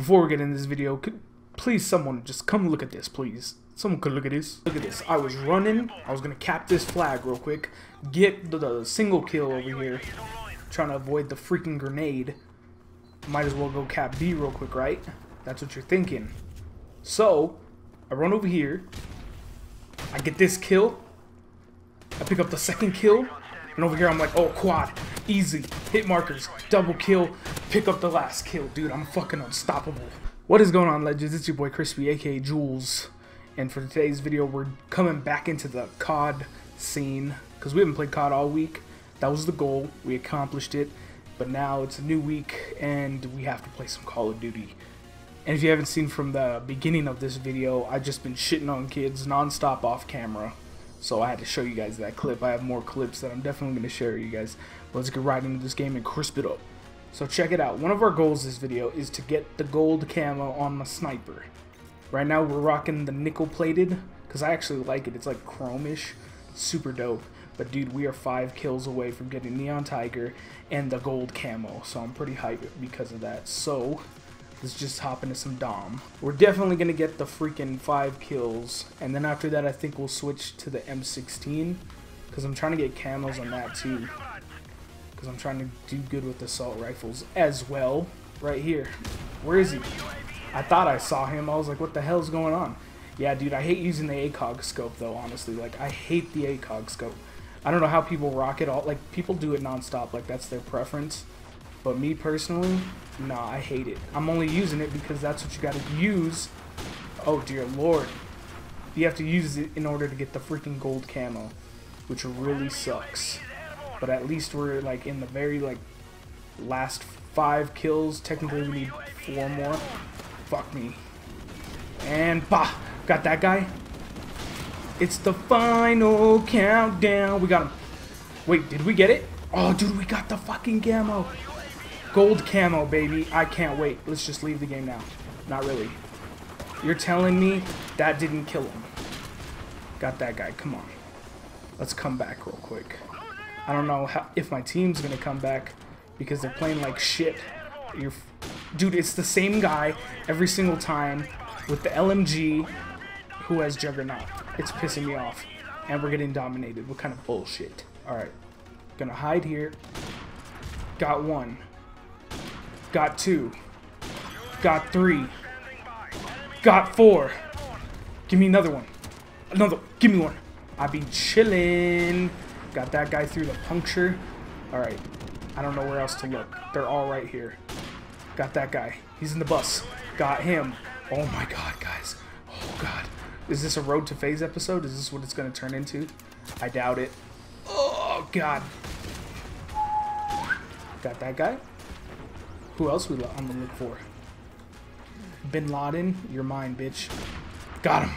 before we get in this video, could please someone just come look at this, please. Someone could look at this. Look at this. I was running. I was gonna cap this flag real quick. Get the, the single kill over here. Trying to avoid the freaking grenade. Might as well go cap B real quick, right? That's what you're thinking. So, I run over here. I get this kill. I pick up the second kill. And over here I'm like, oh, quad. Easy. Hit markers. Double kill. Pick up the last kill. Dude, I'm fucking unstoppable. What is going on, legends? It's your boy Crispy, aka Jules. And for today's video, we're coming back into the COD scene. Because we haven't played COD all week. That was the goal. We accomplished it. But now it's a new week, and we have to play some Call of Duty. And if you haven't seen from the beginning of this video, I've just been shitting on kids nonstop off camera. So I had to show you guys that clip. I have more clips that I'm definitely going to share with you guys. Let's get right into this game and crisp it up. So check it out. One of our goals this video is to get the gold camo on my sniper. Right now we're rocking the nickel plated because I actually like it. It's like chromish. Super dope. But dude, we are five kills away from getting Neon Tiger and the gold camo. So I'm pretty hyped because of that. So let's just hop into some Dom. We're definitely going to get the freaking five kills. And then after that, I think we'll switch to the M16. Because I'm trying to get camos on that too. Because I'm trying to do good with assault rifles as well. Right here. Where is he? I thought I saw him. I was like, what the hell is going on? Yeah, dude, I hate using the ACOG scope, though, honestly. Like, I hate the ACOG scope. I don't know how people rock it all. Like, people do it nonstop. Like, that's their preference. But me, personally, nah, I hate it. I'm only using it because that's what you gotta use. Oh, dear lord. You have to use it in order to get the freaking gold camo. Which really sucks. But at least we're, like, in the very, like, last five kills. Technically, we need four more. Fuck me. And, bah! Got that guy? It's the final countdown. We got him. Wait, did we get it? Oh, dude, we got the fucking camo. Gold camo, baby. I can't wait. Let's just leave the game now. Not really. You're telling me that didn't kill him. Got that guy. Come on. Let's come back real quick. I don't know how, if my team's going to come back because they're playing like shit. You're, dude, it's the same guy every single time with the LMG who has Juggernaut. It's pissing me off. And we're getting dominated. What kind of bullshit? Alright. Gonna hide here. Got one. Got two. Got three. Got four. Give me another one. Another. Give me one. I be chilling. Got that guy through the puncture. Alright. I don't know where else to look. They're all right here. Got that guy. He's in the bus. Got him. Oh my god, guys. Oh god. Is this a Road to FaZe episode? Is this what it's going to turn into? I doubt it. Oh god. Got that guy. Who else we on the look for? Bin Laden, you're mine, bitch. Got him.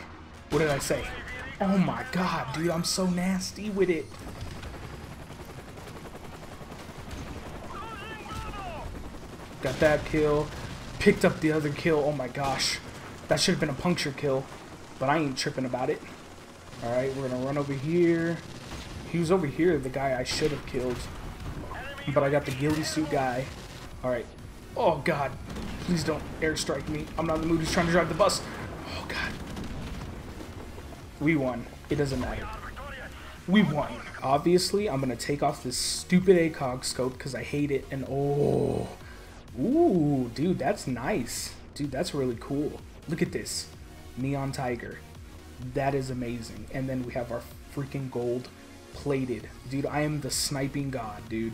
What did I say? Oh my god, dude, I'm so nasty with it. Got that kill. Picked up the other kill. Oh my gosh. That should have been a puncture kill. But I ain't tripping about it. Alright, we're gonna run over here. He was over here, the guy I should have killed. But I got the ghillie suit guy. Alright. Oh god. Please don't airstrike me. I'm not in the mood. He's trying to drive the bus. We won. It doesn't matter. We won. Obviously, I'm gonna take off this stupid ACOG scope because I hate it. And oh. Ooh, dude, that's nice. Dude, that's really cool. Look at this. Neon Tiger. That is amazing. And then we have our freaking gold plated. Dude, I am the sniping god, dude.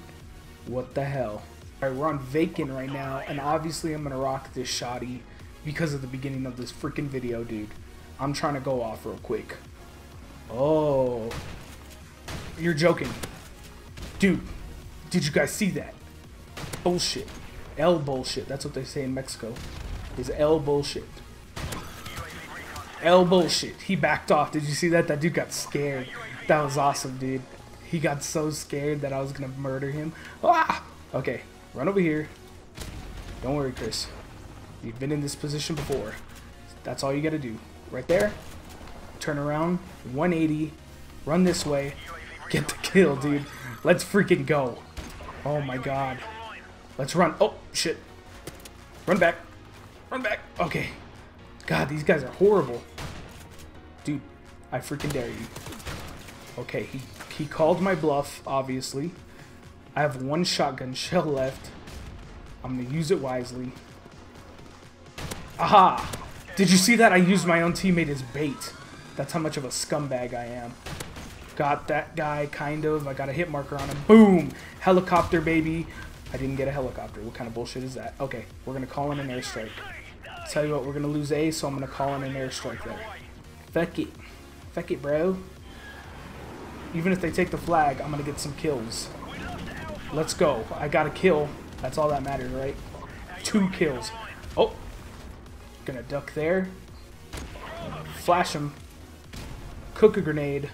What the hell? Alright, we're on vacant right now, and obviously I'm gonna rock this shoddy because of the beginning of this freaking video, dude. I'm trying to go off real quick. Oh. You're joking. Dude, did you guys see that? Bullshit. L bullshit. That's what they say in Mexico. Is L bullshit. L bullshit. He backed off. Did you see that? That dude got scared. That was awesome, dude. He got so scared that I was gonna murder him. Ah! Okay, run over here. Don't worry, Chris. You've been in this position before. That's all you gotta do. Right there. Turn around. 180. Run this way. Get the kill, dude. Let's freaking go. Oh my god. Let's run. Oh, shit. Run back. Run back. Okay. God, these guys are horrible. Dude, I freaking dare you. Okay, he, he called my bluff, obviously. I have one shotgun shell left. I'm to use it wisely. Aha! Did you see that? I used my own teammate as bait. That's how much of a scumbag I am. Got that guy, kind of. I got a hit marker on him. Boom! Helicopter, baby. I didn't get a helicopter. What kind of bullshit is that? Okay, we're going to call in an airstrike. Tell you what, we're going to lose A, so I'm going to call in an airstrike there. Fuck it. Fuck it, bro. Even if they take the flag, I'm going to get some kills. Let's go. I got a kill. That's all that matters, right? Two kills. Oh. Gonna duck there. Flash him. Cook a grenade.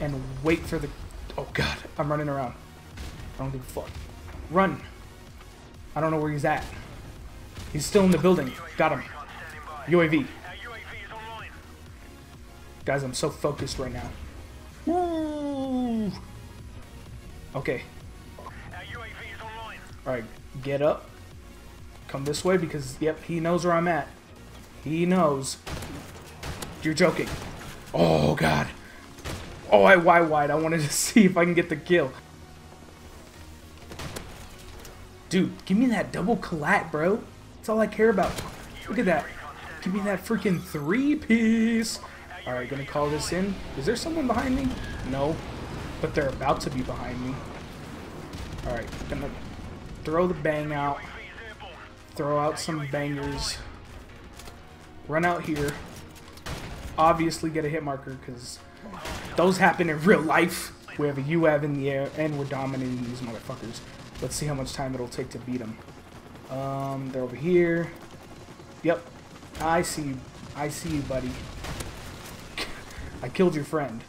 And wait for the... Oh, God. I'm running around. I don't give a fuck. Run. I don't know where he's at. He's still in the building. Got him. UAV. Guys, I'm so focused right now. Woo! Okay. Alright, get up. Come this way because, yep, he knows where I'm at. He knows. You're joking. Oh, God. Oh, I wide wide. I wanted to see if I can get the kill. Dude, give me that double collat, bro. That's all I care about. Look at that. Give me that freaking three-piece. Alright, gonna call this in. Is there someone behind me? No. But they're about to be behind me. Alright, gonna throw the bang out. Throw out some bangers. Run out here. Obviously get a hit marker, because those happen in real life. We have a UAV in the air, and we're dominating these motherfuckers. Let's see how much time it'll take to beat them. Um, they're over here. Yep. I see you. I see you, buddy. I killed your friend.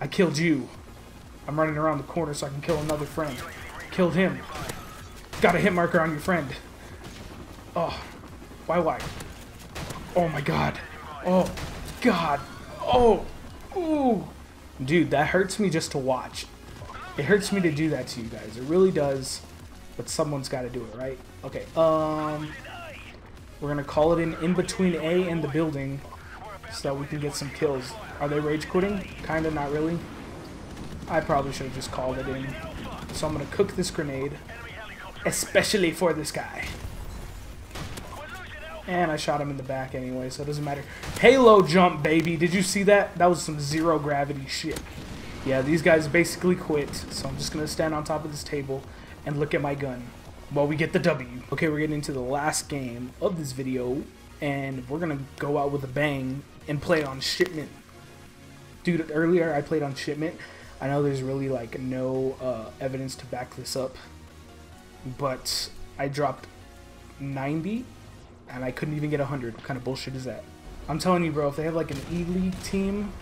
I killed you. I'm running around the corner so I can kill another friend. Killed him. Got a hit marker on your friend. Oh. Why, why? Oh my god. Oh. God. Oh. Ooh. Dude, that hurts me just to watch. It hurts me to do that to you guys. It really does. But someone's got to do it, right? Okay, um... We're going to call it in in between A and the building so that we can get some kills. Are they rage quitting? Kinda, not really. I probably should have just called it in. So I'm going to cook this grenade. Especially for this guy. And I shot him in the back anyway, so it doesn't matter. Halo jump, baby. Did you see that? That was some zero gravity shit. Yeah, these guys basically quit, so I'm just going to stand on top of this table and look at my gun while we get the W. Okay, we're getting into the last game of this video, and we're going to go out with a bang and play on shipment. Dude, earlier I played on shipment. I know there's really like no uh, evidence to back this up, but I dropped 90 and I couldn't even get 100. What kind of bullshit is that? I'm telling you, bro, if they have like an E-League team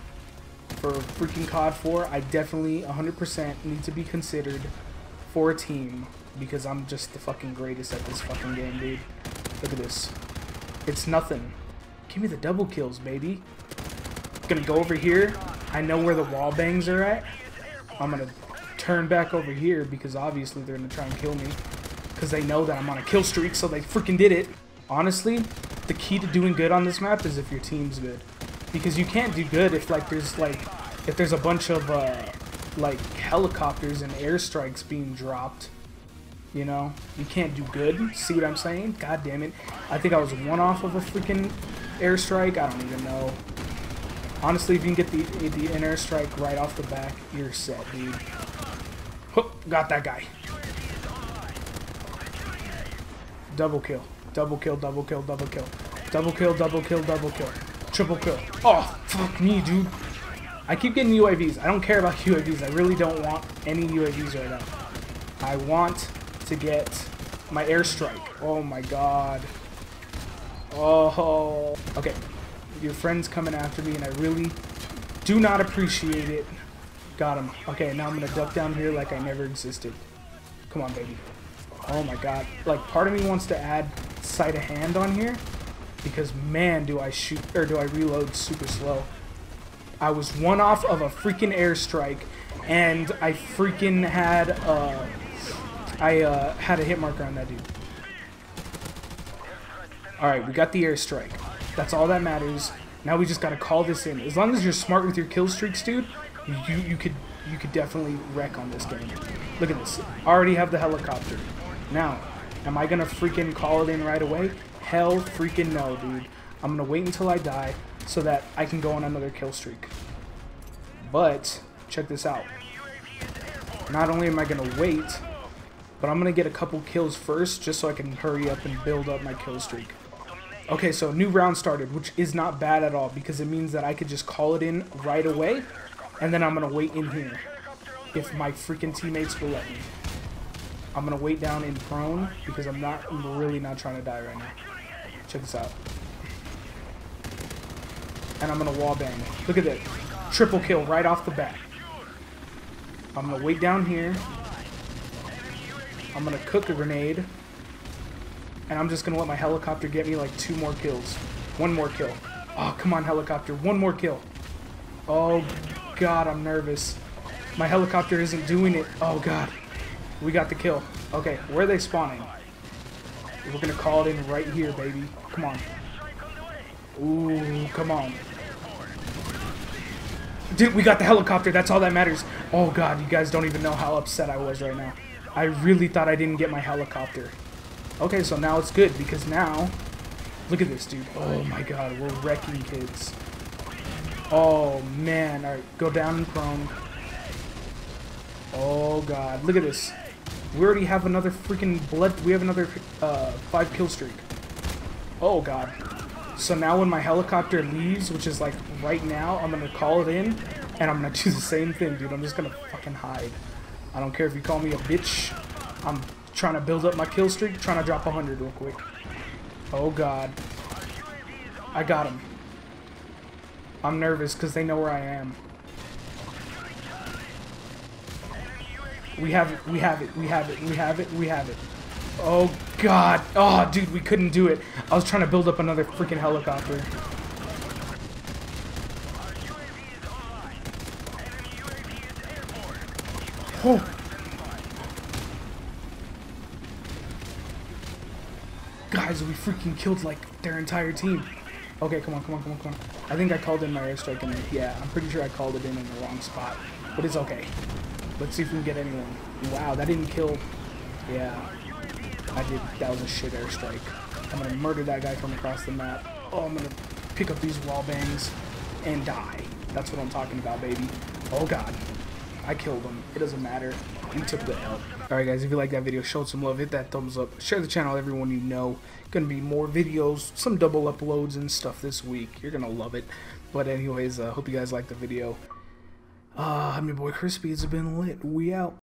for freaking COD 4, I definitely 100% need to be considered for a team because I'm just the fucking greatest at this fucking game, dude. Look at this. It's nothing. Give me the double kills, baby. Gonna go over here. I know where the wall bangs are at. I'm gonna turn back over here because obviously they're gonna try and kill me. Because they know that I'm on a kill streak, so they freaking did it. Honestly, the key to doing good on this map is if your team's good. Because you can't do good if like there's like if there's a bunch of uh, like helicopters and airstrikes being dropped. You know, you can't do good. See what I'm saying? God damn it! I think I was one off of a freaking airstrike. I don't even know. Honestly, if you can get the the airstrike right off the back, you're set, dude. Got that guy. Double kill. Double kill, double kill, double kill. Double kill, double kill, double kill. Triple kill. Oh, fuck me, dude. I keep getting UAVs. I don't care about UAVs. I really don't want any UAVs right now. I want to get my airstrike. Oh my god. Oh. Okay. Your friend's coming after me and I really do not appreciate it. Got him. Okay, now I'm to duck down here like I never existed. Come on, baby. Oh my god. Like, part of me wants to add sleight of hand on here. Because, man, do I shoot, or do I reload super slow. I was one off of a freaking airstrike. And I freaking had, uh... I, uh, had a hit marker on that dude. Alright, we got the airstrike. That's all that matters. Now we just gotta call this in. As long as you're smart with your kill streaks, dude, you you could you could definitely wreck on this game. Look at this. Already have the helicopter. Now, am I gonna freaking call it in right away? Hell freaking no, dude. I'm gonna wait until I die so that I can go on another kill streak. But, check this out. Not only am I gonna wait, but I'm gonna get a couple kills first just so I can hurry up and build up my kill streak. Okay, so new round started, which is not bad at all because it means that I could just call it in right away and then I'm to wait in here if my freaking teammates will let me. I'm to wait down in prone because I'm not, I'm really not trying to die right now. Check this out. And I'm to wall bang. Look at that. Triple kill right off the bat. I'm to wait down here. I'm to cook a grenade. And I'm just to let my helicopter get me like two more kills. One more kill. Oh, come on, helicopter. One more kill. Oh, God, I'm nervous. My helicopter isn't doing it. Oh, God. We got the kill. Okay, where are they spawning? We're to call it in right here, baby. Come on. Ooh, come on. Dude, we got the helicopter. That's all that matters. Oh, God, you guys don't even know how upset I was right now. I really thought I didn't get my helicopter. Okay, so now it's good because now, look at this, dude. Oh my god, we're wrecking kids. Oh man, alright, go down and prone. Oh god, look at this. We already have another freaking blood, we have another uh, five kill streak. Oh god. So now when my helicopter leaves, which is like right now, I'm gonna call it in, and I'm gonna do the same thing, dude. I'm just gonna fucking hide. I don't care if you call me a bitch. I'm trying to build up my kill streak, trying to drop 100 real quick. Oh god. I got him. I'm nervous because they know where I am. We have it, we have it, we have it, we have it, we have it. Oh god. Oh dude, we couldn't do it. I was trying to build up another freaking helicopter. Oh. Guys, we freaking killed like their entire team. Okay, come on, come on, come on, come on. I think I called in my airstrike and yeah, I'm pretty sure I called it in in the wrong spot. But it's okay. Let's see if we can get anyone. Wow, that didn't kill. Yeah, I did. That was a shit airstrike. I'm gonna murder that guy from across the map. Oh, I'm gonna pick up these wall bangs and die. That's what I'm talking about, baby. Oh god. I killed him. It doesn't matter. We took the L. Alright guys, if you like that video, show some love, hit that thumbs up, share the channel with everyone you know. Gonna be more videos, some double uploads and stuff this week. You're gonna love it. But anyways, uh, hope you guys liked the video. Uh, I'm your boy Crispy, it's been lit. We out.